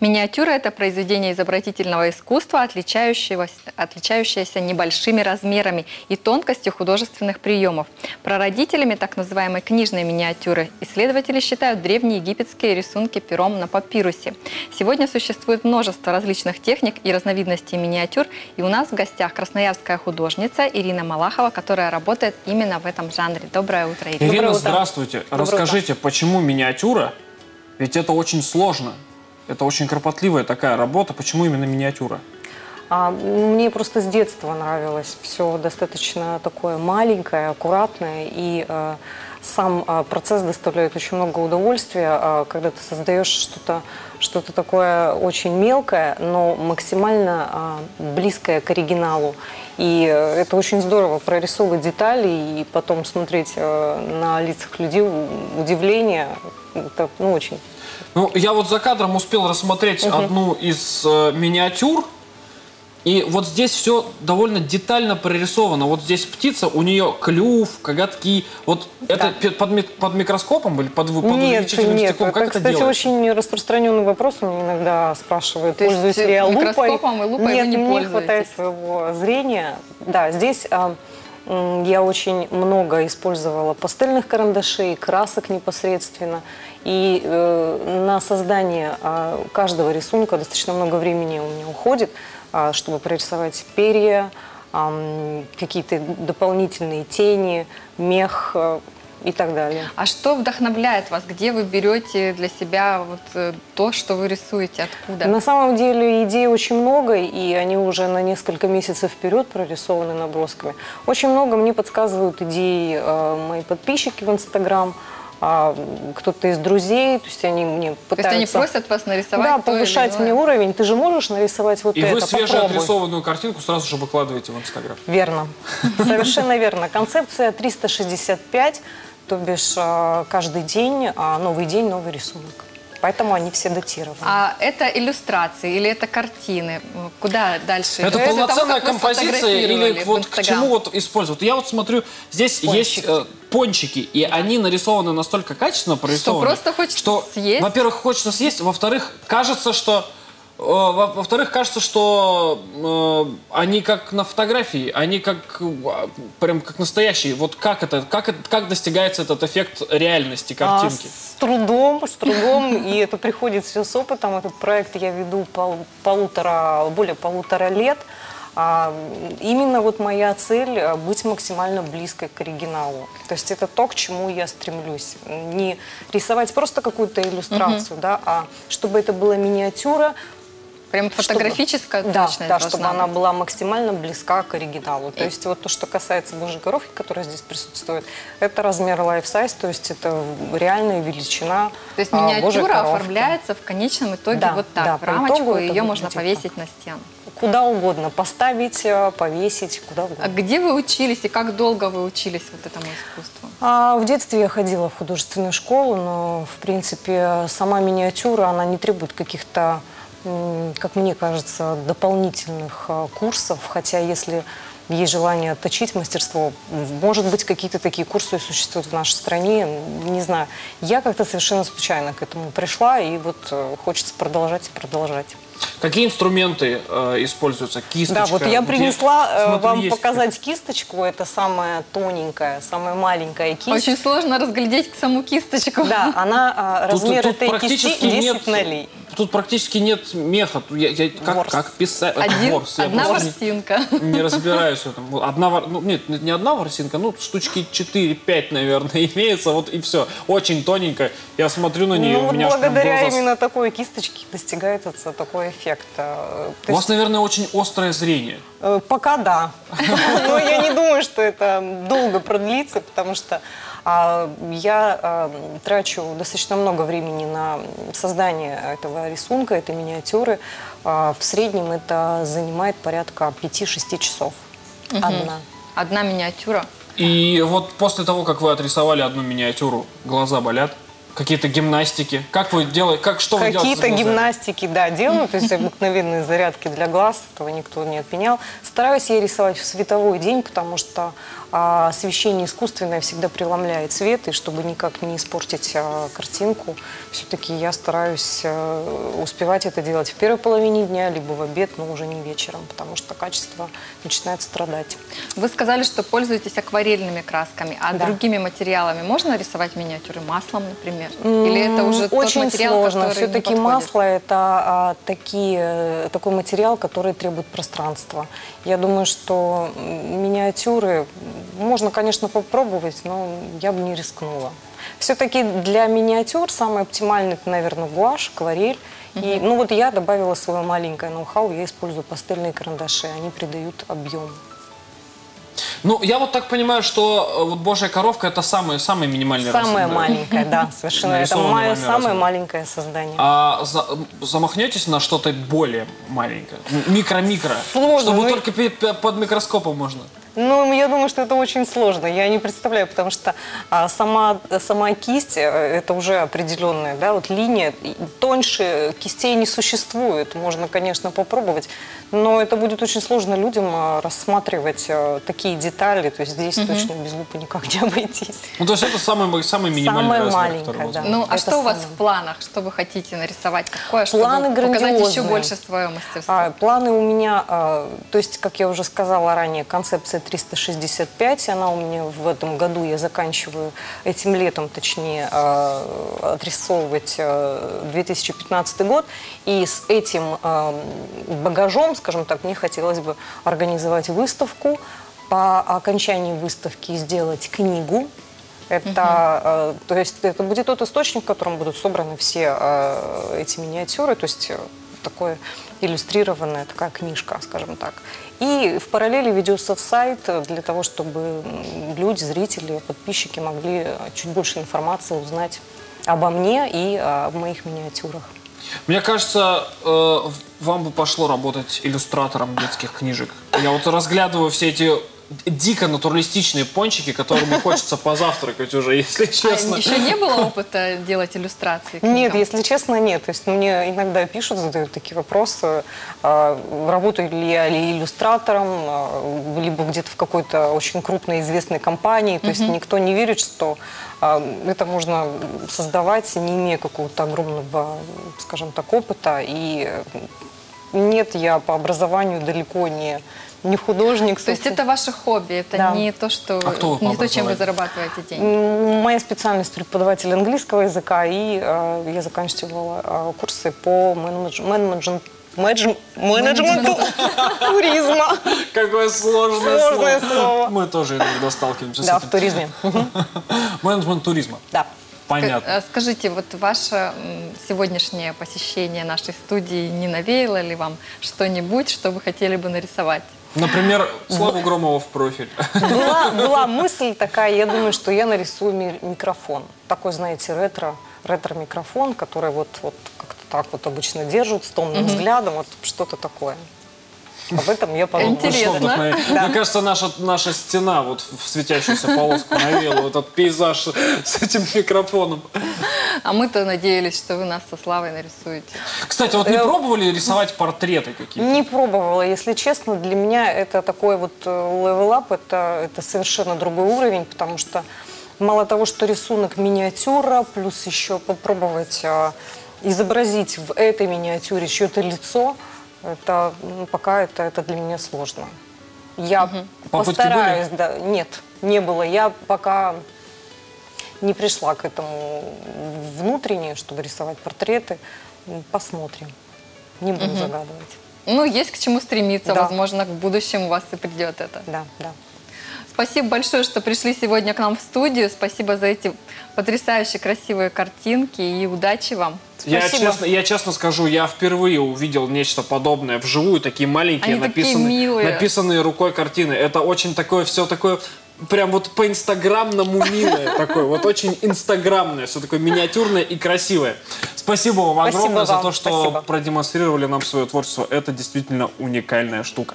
Миниатюра – это произведение изобразительного искусства, отличающегося, отличающееся небольшими размерами и тонкостью художественных приемов. Прародителями так называемой книжной миниатюры исследователи считают древние египетские рисунки пером на папирусе. Сегодня существует множество различных техник и разновидностей миниатюр, и у нас в гостях красноярская художница Ирина Малахова, которая работает именно в этом жанре. Доброе утро, Ирина. Ирина, утро. здравствуйте. Доброе Расскажите, почему миниатюра? Ведь это очень сложно. Это очень кропотливая такая работа. Почему именно миниатюра? А, мне просто с детства нравилось все достаточно такое маленькое, аккуратное, и э, сам э, процесс доставляет очень много удовольствия, э, когда ты создаешь что-то что такое очень мелкое, но максимально э, близкое к оригиналу. И э, это очень здорово прорисовывать детали и потом смотреть э, на лицах людей удивление. Это ну, очень Ну, я вот за кадром успел рассмотреть одну из э, миниатюр. И вот здесь все довольно детально прорисовано. Вот здесь птица, у нее клюв, коготки. Вот это пе- под, под микроскопом или под, под Нет, увеличительным нет, стеклом? это, Как это кстати, делается? очень распространенный вопрос. Меня иногда спрашивают, То пользуюсь ли я лупой. микроскопом и лупой вы Нет, не мне пользуетесь? хватает своего зрения. Да, здесь а, я очень много использовала пастельных карандашей, красок непосредственно. И э, на создание а, каждого рисунка достаточно много времени у меня уходит, а, чтобы прорисовать перья, какие-то дополнительные тени, мех э, и так далее. А что вдохновляет вас? Где вы берете для себя вот э, то, что вы рисуете? Откуда? На самом деле идей очень много, и они уже на несколько месяцев вперед прорисованы набросками. Очень много мне подсказывают идеи э, мои подписчики в Инстаграм, а, кто-то из друзей, то есть они мне То пытаются... есть они просят вас нарисовать да, то повышать мне уровень. Ты же можешь нарисовать вот И это, вы попробуй. свежеотрисованную картинку сразу же выкладываете в Инстаграм. Верно. Совершенно верно. Концепция 365, то бишь э, каждый день, а, новый день, новый рисунок. Поэтому они все датированы. А это иллюстрации или это картины? Куда дальше? Это того, полноценная вы композиция или вот к чему вот использовать? Я вот смотрю, здесь есть э, пончики, и они нарисованы настолько качественно прорисованы, просто хочется что, съесть. во-первых, хочется съесть, во-вторых, кажется, что э, во-вторых, кажется, что э, они как на фотографии, они как э, прям как настоящие. Вот как это, как это, как достигается этот эффект реальности А, картинки? с трудом, с трудом, и это приходит все с опытом. Этот проект я веду пол- полутора, более полутора лет. А, именно вот моя цель а, быть максимально близкой к оригиналу. То есть это то, к чему я стремлюсь. Не рисовать просто какую-то иллюстрацию, да, а чтобы это была миниатюра, Прям чтобы- фотографическая да, точность да, должна чтобы она быть. была максимально близка к оригиналу. То есть вот то, что касается божьей коровки, которая здесь присутствует, это размер life size, то есть это реальная величина То есть а, миниатюра коровки. оформляется в конечном итоге Да, вот так, да, в рамочку, и ее можно повесить на стену. Куда угодно, поставить, э, повесить, куда А угодно. где вы учились и как долго вы учились вот этому искусству? А, в детстве я ходила в художественную школу, но, в принципе, сама миниатюра, она не требует каких-то, как мне кажется, дополнительных а, курсов. Хотя, если есть желание отточить мастерство, может быть, какие-то такие курсы существуют в нашей стране, не знаю. Я как-то совершенно случайно к этому пришла, и вот э, хочется продолжать и продолжать. Какие инструменты э, используются? Кисточка? Да, вот я где- принесла э, Смотрю, вам есть показать кисточку. Это самая тоненькая, самая маленькая кисть. Очень сложно разглядеть саму кисточку. Да, она Тут- размер тут этой кисти практически 10 нет- нолей. Тут практически нет меха. Тут я- я- как, Ворс. как писать? Один- Ворс. Я одна просто не- ворсинка. Не разбираюсь в этом. Одна, вор- ну, нет, не одна ворсинка, ну, штучки 4-5, наверное, имеется, вот и все. Очень тоненькая. Я смотрю на нее, Ну, у вот благодаря глаза именно такой кисточке достигается такой эффект. Э, то У вас, есть, наверное, очень острое зрение. э, пока да. Но я не думаю, что это долго продлится, потому что а, я а, трачу достаточно много времени на создание этого рисунка, этой миниатюры. А, В среднем это занимает порядка 5-6 часов. Одна. Одна миниатюра. И вот после того, как вы отрисовали одну миниатюру, глаза болят? Какие-то гимнастики? Как вы делаете? Как, что вы делаете? Какие-то гимнастики, да, делаю, то есть обыкновенные зарядки для глаз, этого никто не отменял. Стараюсь я рисовать в световой день, потому что а освещение искусственное всегда преломляет свет, и чтобы никак не испортить а, картинку, все-таки я стараюсь а, успевать это делать в первой половине дня, либо в обед, но уже не вечером, потому что качество начинает страдать. Вы сказали, что пользуетесь акварельными красками, а Да. другими материалами можно рисовать миниатюры маслом, например? Или это уже тот Очень материал, сложно. Все-таки масло это а, такие, э, такой материал, который требует пространства. Я думаю, что миниатюры можно, конечно, попробовать, но я бы не рискнула. Все-таки для миниатюр самый оптимальный, это, наверное, гуашь, акварель. И, ну вот я добавила свое маленькое ноу-хау, я использую пастельные карандаши, они придают объем. Ну, я вот так понимаю, что э, вот Божья коровка это самый, самый минимальный Самое размер, маленькое, да, совершенно. Это мое самое размер. маленькое создание. А за- замахнетесь на что-то более маленькое? Микро-микро? Сложно, Чтобы ну и- только пе- под микроскопом можно. Ну, я думаю, что это очень сложно. Я не представляю, потому что а, сама, сама кисть э, это уже определенная да, вот линия. Тоньше кистей не существует. Можно, конечно, попробовать, но это будет очень сложно людям а, рассматривать а, такие детали. То есть здесь точно без лупы никак не обойтись. Ну, то есть это самый, самый минимальный Самое размер, маленькое, да. Ну, а Это что у вас самое. в планах? Что вы хотите нарисовать? Какое, чтобы Планы показать еще грандиозные. больше свое мастерство? А, планы у меня, а, то есть, как я уже сказала ранее, концепция 365, она у меня в этом году, я заканчиваю этим летом, точнее, а, отрисовывать а, 2015 год. И с этим а, багажом, скажем так, мне хотелось бы организовать выставку, по окончании выставки сделать книгу, это, э, то есть это будет тот источник, в котором будут собраны все э, эти миниатюры, то есть э, такое иллюстрированная такая книжка, скажем так. И в параллели ведется сайт для того, чтобы люди, зрители, подписчики могли чуть больше информации узнать обо мне и об моих миниатюрах. Мне кажется, э, вам бы пошло работать иллюстратором детских книжек. Я вот разглядываю все эти дико натуралистичные пончики, которыми хочется позавтракать уже, если честно. А еще не было опыта делать иллюстрации? Нет, если честно, нет. То есть мне иногда пишут, задают такие вопросы, а, работаю ли я ли иллюстратором, а, либо где-то в какой-то очень крупной известной компании. То есть никто не верит, что а, это можно создавать, не имея какого-то огромного, скажем так, опыта. И нет, я по образованию далеко не, не художник. То есть это ваше хобби, это Да. не то, что А кто не то, чем вы зарабатываете деньги. Моя специальность преподаватель английского языка, и э, я заканчивала э, курсы по менедж- менеджменту менедж- менеджменту туризма. Какое сложное, Сложное слово. Мы тоже иногда сталкиваемся Да, с в этим. туризме. Мгм. Менеджмент туризма. Да. Понятно. Э, Скажите, вот ваше сегодняшнее посещение нашей студии не навеяло ли вам что-нибудь, что вы хотели бы нарисовать? Например, Славу Громову в профиль. Была, была мысль такая, я думаю, что я нарисую ми- микрофон. Такой, знаете, ретро, ретро-микрофон, который вот, вот как-то так вот обычно держат с томным взглядом, вот что-то такое. Об этом я подумала. Интересно. Мне кажется, наша, наша стена вот в светящуюся полоску навела, вот этот пейзаж с этим микрофоном. А мы-то надеялись, что вы нас со Славой нарисуете.Кстати, вот не Э, пробовали рисовать портреты какие-то? Не пробовала, если честно. Для меня это такой вот level up, это, это совершенно другой уровень, потому что мало того, что рисунок миниатюра, плюс еще попробовать а, изобразить в этой миниатюре чье-то лицо, это ну, пока это, это для меня сложно. Я Попытки постараюсь, да. Нет, не было. Я пока не пришла к этому внутренне, чтобы рисовать портреты. М, Посмотрим. Не буду загадывать. Ну, есть к чему стремиться. Да. Возможно, в будущем у вас и придет это. Да, да. Спасибо большое, что пришли сегодня к нам в студию. Спасибо за эти потрясающие красивые картинки и удачи вам. Я Спасибо. честно, я честно скажу, я впервые увидел нечто подобное вживую, такие маленькие, Они такие написанные, милые. написанные рукой картины. Это очень такое, все такое, прям вот по инстаграмному милое такое, вот очень инстаграмное, все такое миниатюрное и красивое. Спасибо вам Спасибо огромное за вам, то, что спасибо. продемонстрировали нам свое творчество. Это действительно уникальная штука.